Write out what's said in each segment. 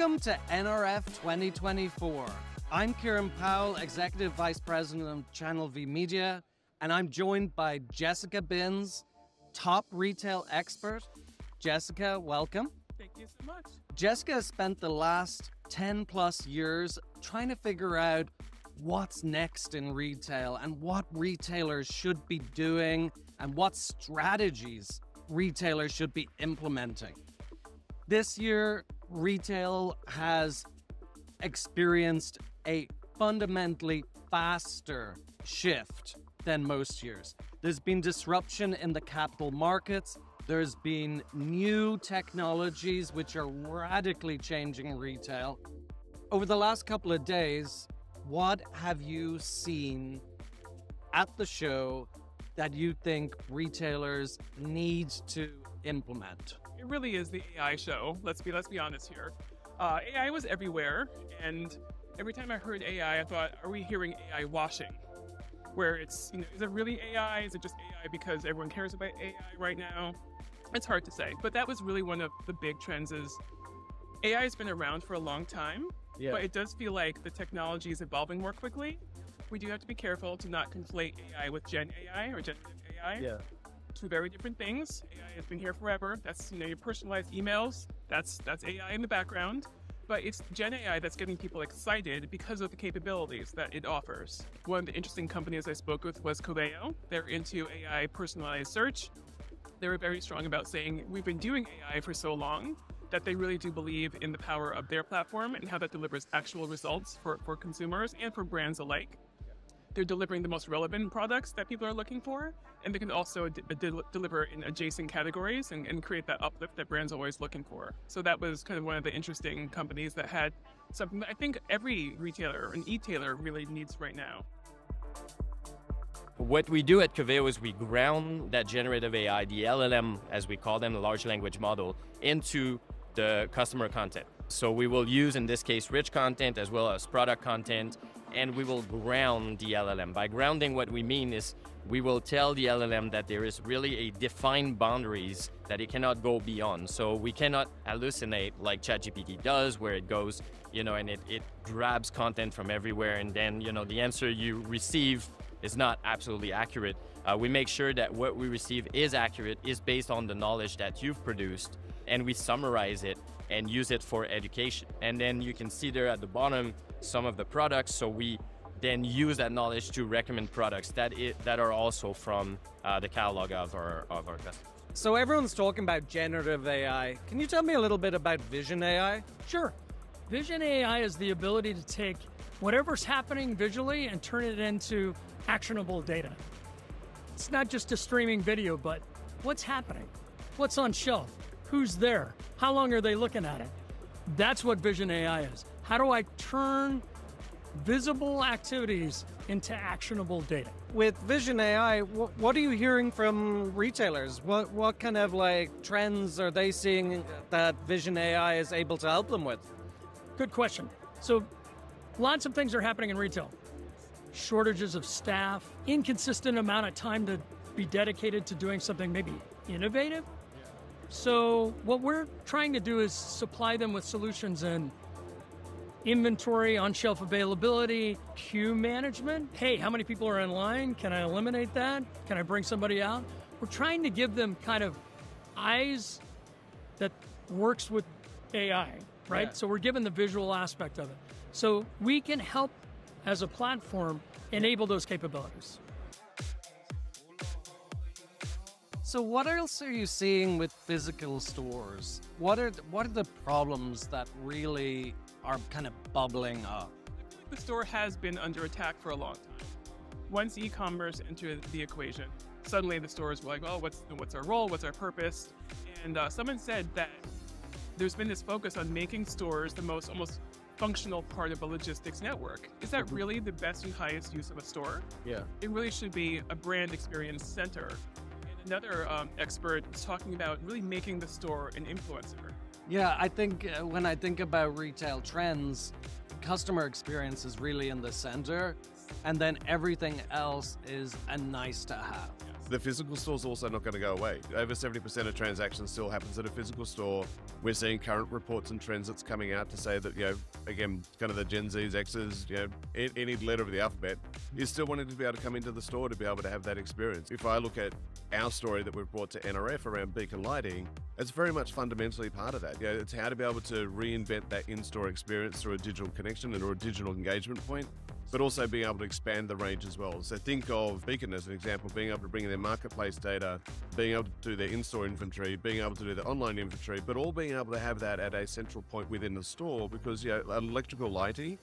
Welcome to NRF 2024. I'm Kieran Powell, Executive Vice President of Channel V Media, and I'm joined by Jessica Binns, top retail expert. Jessica, welcome. Thank you so much. Jessica has spent the last 10 plus years trying to figure out what's next in retail and what retailers should be doing and what strategies retailers should be implementing. This year, retail has experienced a fundamentally faster shift than most years. There's been disruption in the capital markets. There's been new technologies which are radically changing retail. Over the last couple of days, what have you seen at the show that you think retailers need to implement? It really is the AI show. Let's be let's be honest here. Uh, AI was everywhere, and every time I heard AI, I thought, "Are we hearing AI washing?" Where it's, you know, is it really AI? Is it just AI because everyone cares about AI right now? It's hard to say, but that was really one of the big trends. Is AI has been around for a long time, Yeah. but it does feel like the technology is evolving more quickly. We do have to be careful to not conflate AI with Gen AI or Gen AI. Two very different things. AI has been here forever. That's you know your personalized emails. That's that's AI in the background. But it's Gen AI that's getting people excited because of the capabilities that it offers. One of the interesting companies I spoke with was Coveo. They're into AI personalized search. They were very strong about saying we've been doing AI for so long that they really do believe in the power of their platform and how that delivers actual results for, for consumers and for brands alike. They're delivering the most relevant products that people are looking for, and they can also d- uh, de- deliver in adjacent categories and, and create that uplift that brands are always looking for. So that was kind of one of the interesting companies that had something that I think every retailer and e-tailer really needs right now. What we do at Coveo is we ground that generative AI, the LLM, as we call them, the large language model, into the customer content. So we will use, in this case, rich content as well as product content, and we will ground the LLM. By grounding, what we mean is we will tell the LLM that there is really a defined boundaries that it cannot go beyond. So we cannot hallucinate like ChatGPT does, where it goes, you know, and it, it grabs content from everywhere, and then, you know, the answer you receive is not absolutely accurate. Uh, we make sure that what we receive is accurate, is based on the knowledge that you've produced, and we summarize it and use it for education. And then you can see there at the bottom some of the products. So we then use that knowledge to recommend products that it, that are also from uh, the catalog of our of our customers. So everyone's talking about generative AI. Can you tell me a little bit about Vision AI? Sure. Vision AI is the ability to take whatever's happening visually and turn it into actionable data. It's not just a streaming video, but what's happening? What's on shelf? Who's there? How long are they looking at it? That's what Vision AI is. How do I turn visible activities into actionable data? With Vision AI, wh- what are you hearing from retailers? What what kind of like trends are they seeing that Vision AI is able to help them with? Good question. So, lots of things are happening in retail shortages of staff, inconsistent amount of time to be dedicated to doing something maybe innovative. So, what we're trying to do is supply them with solutions in inventory, on shelf availability, queue management. Hey, how many people are in line? Can I eliminate that? Can I bring somebody out? We're trying to give them kind of eyes that works with AI, right? Yeah. So we're given the visual aspect of it. So we can help as a platform enable those capabilities. So what else are you seeing with physical stores? What are what are the problems that really are kind of bubbling up? The store has been under attack for a long time. Once e-commerce entered the equation, suddenly the stores were like, "Oh, what's what's our role? What's our purpose?" And uh, someone said that there's been this focus on making stores the most almost functional part of a logistics network. Is that really the best and highest use of a store? Yeah. It really should be a brand experience center. And another um, expert is talking about really making the store an influencer. Yeah, I think uh, when I think about retail trends, customer experience is really in the center, and then everything else is a nice to have. The physical store is also not going to go away. Over 70% of transactions still happens at a physical store. We're seeing current reports and trends that's coming out to say that, you know, again, kind of the Gen Zs, Xs, you know, any letter of the alphabet is still wanting to be able to come into the store to be able to have that experience. If I look at our story that we've brought to NRF around beacon lighting, it's very much fundamentally part of that. You know, it's how to be able to reinvent that in-store experience through a digital connection and or a digital engagement point but also being able to expand the range as well. So think of Beacon as an example, being able to bring in their marketplace data, being able to do their in-store inventory, being able to do their online inventory, but all being able to have that at a central point within the store because you know, electrical lighting,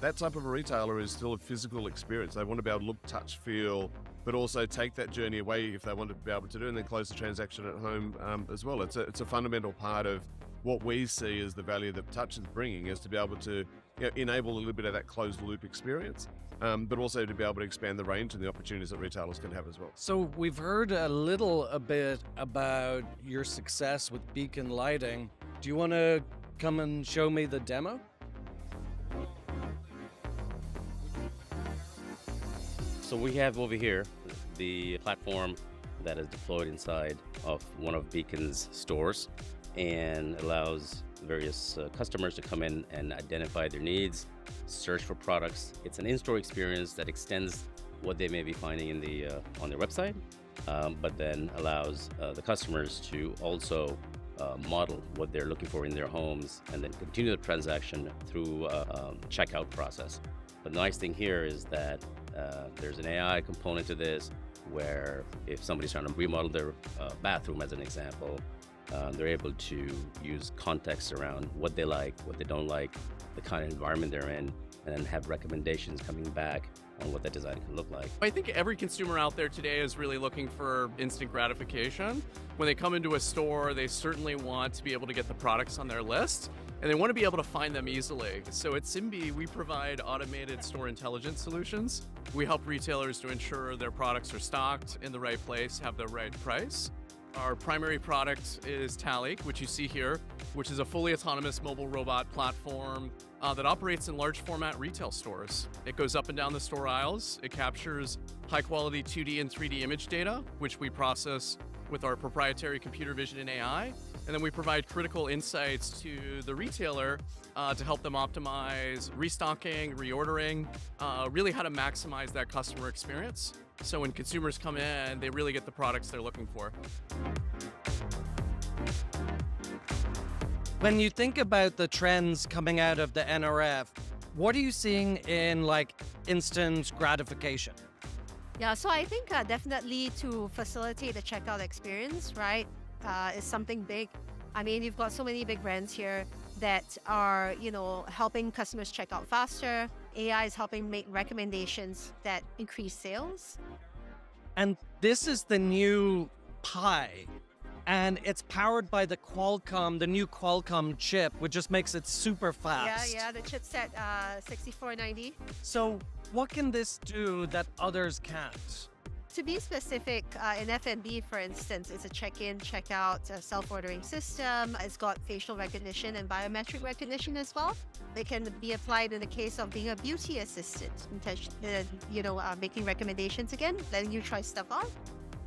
that type of a retailer is still a physical experience. They want to be able to look, Tutch, feel, but also take that journey away if they want to be able to do, and then close the transaction at home um, as well. It's a, it's a fundamental part of what we see as the value that touch is bringing is to be able to you know, enable a little bit of that closed loop experience. Um, but also to be able to expand the range and the opportunities that retailers can have as well. So we've heard a little a bit about your success with beacon lighting. Do you want to come and show me the demo? So we have over here the platform that is deployed inside of one of Beacon's stores and allows various uh, customers to come in and identify their needs, search for products. It's an in-store experience that extends what they may be finding in the uh, on their website, um, but then allows uh, the customers to also uh, model what they're looking for in their homes and then continue the transaction through a uh, um, checkout process. The nice thing here is that uh, there's an AI component to this where if somebody's trying to remodel their bathroom as an example, uh, they're able to use context around what they like, what they don't like, the kind of environment they're in, and then have recommendations coming back on what that design can look like. I think every consumer out there today is really looking for instant gratification. When they come into a store, they certainly want to be able to get the products on their list and they want to be able to find them easily. So at Simbe, we provide automated store intelligence solutions. We help retailers to ensure their products are stocked in the right place, have the right price. Our primary product is Tally, which you see here, which is a fully autonomous mobile robot platform uh, that operates in large format retail stores. It goes up and down the store aisles. It captures high quality 2D and 3D image data, which we process with our proprietary computer vision and AI. And then we provide critical insights to the retailer uh, to help them optimize restocking, reordering, uh, really how to maximize that customer experience. So when consumers come in, they really get the products they're looking for. When you think about the trends coming out of the NRF, what are you seeing in like instant gratification? Yeah, so I think uh, definitely to facilitate the checkout experience, right, uh, is something big. I mean, you've got so many big brands here that are, you know, helping customers check out faster. AI is helping make recommendations that increase sales. And this is the new Pi. And it's powered by the Qualcomm, the new Qualcomm chip, which just makes it super fast. Yeah, yeah, the chipset uh, 6490. So, what can this do that others can't? To be specific, uh, in F&B, for instance, it's a check-in, check-out uh, self-ordering system. It's got facial recognition and biometric recognition as well. It can be applied in the case of being a beauty assistant, you know, uh, making recommendations again, letting you try stuff on.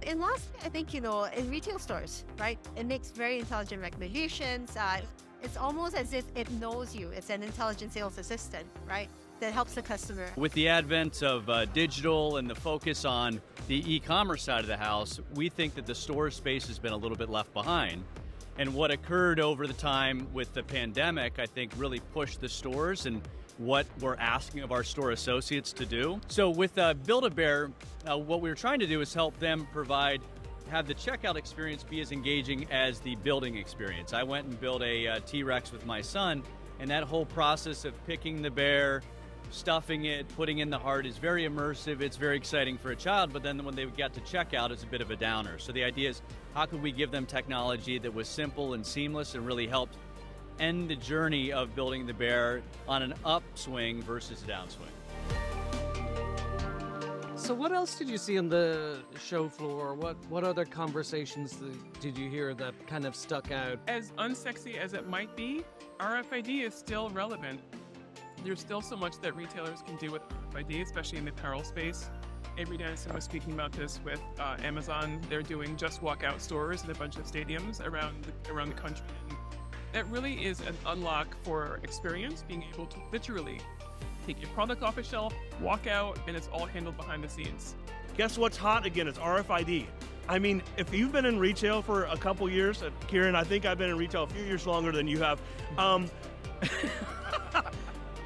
And lastly, I think, you know, in retail stores, right? It makes very intelligent recommendations. Uh, it's almost as if it knows you. It's an intelligent sales assistant, right? That helps the customer. With the advent of uh, digital and the focus on the e-commerce side of the house, we think that the store space has been a little bit left behind. And what occurred over the time with the pandemic, I think really pushed the stores and what we're asking of our store associates to do. So with uh, Build-A-Bear, uh, what we were trying to do is help them provide have the checkout experience be as engaging as the building experience. I went and built a uh, T-Rex with my son, and that whole process of picking the bear, stuffing it, putting in the heart is very immersive. It's very exciting for a child, but then when they get to checkout, it's a bit of a downer. So the idea is how could we give them technology that was simple and seamless and really helped end the journey of building the bear on an upswing versus a downswing. So, what else did you see on the show floor? What what other conversations did you hear that kind of stuck out? As unsexy as it might be, RFID is still relevant there's still so much that retailers can do with RFID, especially in the apparel space. Avery Dennison was speaking about this with uh, Amazon. They're doing just walkout stores in a bunch of stadiums around the, around the country. And that really is an unlock for experience, being able to literally take your product off a shelf, walk out, and it's all handled behind the scenes. Guess what's hot again? It's RFID. I mean, if you've been in retail for a couple years, uh, Kieran, I think I've been in retail a few years longer than you have. Um,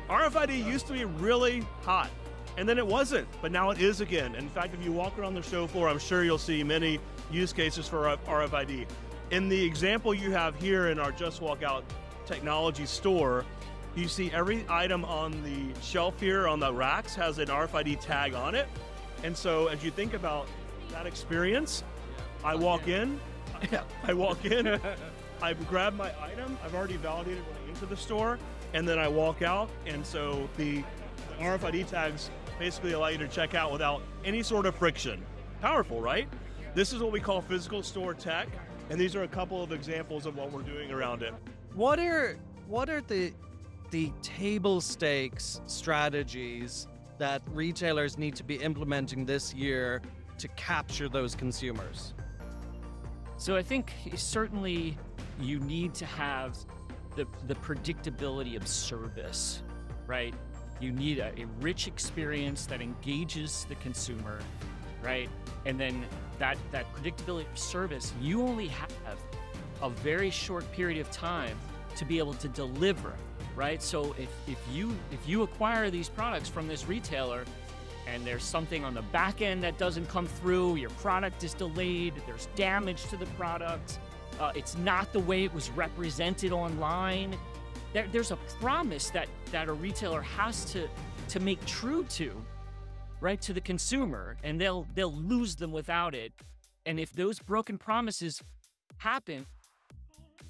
RFID used to be really hot, and then it wasn't, but now it is again. In fact, if you walk around the show floor, I'm sure you'll see many use cases for RFID. In the example you have here in our Just Walk Out technology store, you see every item on the shelf here on the racks has an RFID tag on it. And so as you think about that experience, I walk in, I walk in, I grab my item, I've already validated when I enter the store, and then I walk out. And so the, the RFID tags basically allow you to check out without any sort of friction. Powerful, right? This is what we call physical store tech, and these are a couple of examples of what we're doing around it. What are what are the the table stakes strategies that retailers need to be implementing this year to capture those consumers? So I think certainly you need to have the, the predictability of service, right? You need a, a rich experience that engages the consumer, right? And then that, that predictability of service, you only have a very short period of time to be able to deliver, right? So if, if you if you acquire these products from this retailer and there's something on the back end that doesn't come through, your product is delayed, there's damage to the product, uh, it's not the way it was represented online. There, there's a promise that, that a retailer has to, to make true to, right, to the consumer, and they'll they'll lose them without it. And if those broken promises happen,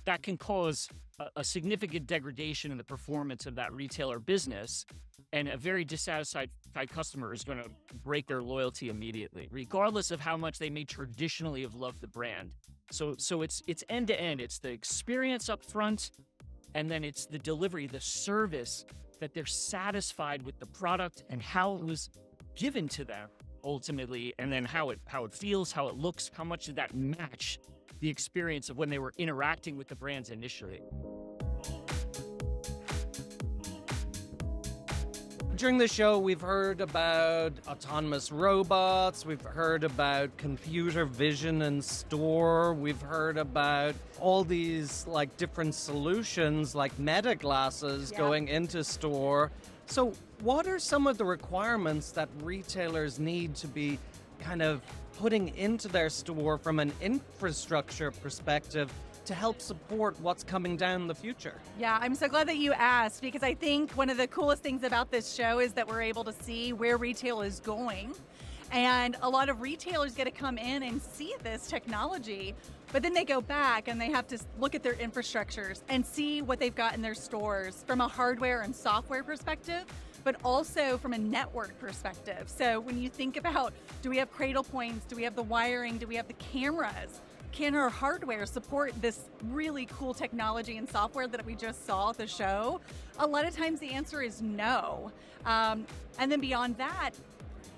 that can cause a, a significant degradation in the performance of that retailer business. And a very dissatisfied customer is going to break their loyalty immediately, regardless of how much they may traditionally have loved the brand. So so it's it's end to end. It's the experience up front, and then it's the delivery, the service that they're satisfied with the product and how it was given to them ultimately, and then how it how it feels, how it looks, how much did that match the experience of when they were interacting with the brands initially. During the show, we've heard about autonomous robots, we've heard about computer vision in store, we've heard about all these like different solutions like meta glasses yeah. going into store. So, what are some of the requirements that retailers need to be kind of putting into their store from an infrastructure perspective to help support what's coming down the future. Yeah, I'm so glad that you asked because I think one of the coolest things about this show is that we're able to see where retail is going. And a lot of retailers get to come in and see this technology, but then they go back and they have to look at their infrastructures and see what they've got in their stores from a hardware and software perspective but also from a network perspective. So when you think about do we have Cradlepoints, do we have the wiring, do we have the cameras? Can our hardware support this really cool technology and software that we just saw at the show? A lot of times the answer is no. Um, and then beyond that,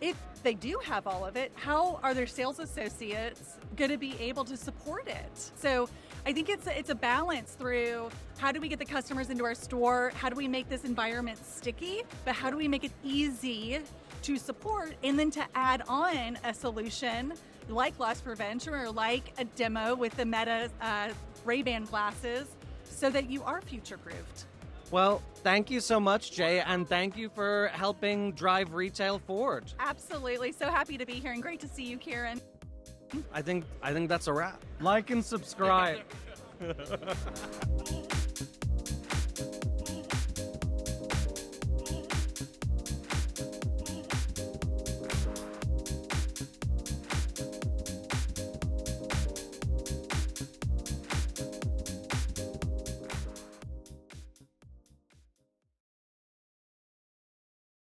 if they do have all of it, how are their sales associates going to be able to support it? So I think it's a, it's a balance through how do we get the customers into our store? How do we make this environment sticky? But how do we make it easy to support and then to add on a solution like loss prevention or like a demo with the Meta uh, Ray-Ban glasses so that you are future-proofed. Well, thank you so much, Jay, and thank you for helping drive retail forward. Absolutely. So happy to be here and great to see you, Karen. I think I think that's a wrap. Like and subscribe.